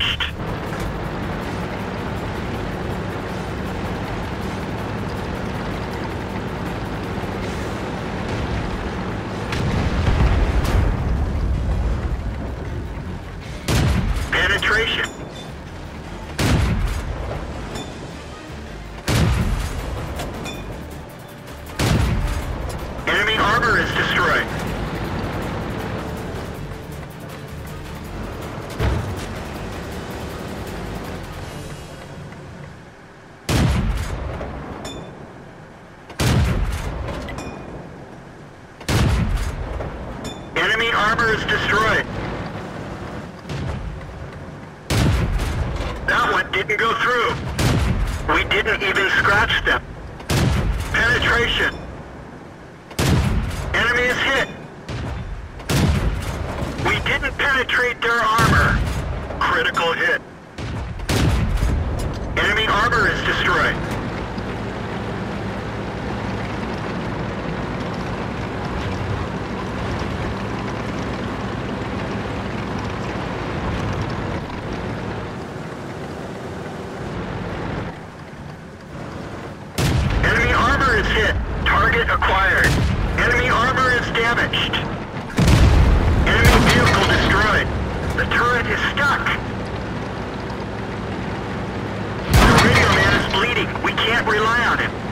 Is Armor is destroyed. That one didn't go through. We didn't even scratch them. Penetration. Enemy is hit. We didn't penetrate their armor. Critical hit. Enemy armor is destroyed. Enemy armor is hit. Target acquired. Enemy armor is damaged. Enemy vehicle destroyed. The turret is stuck. The radio man is bleeding. We can't rely on him.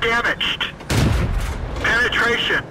Damaged. Penetration.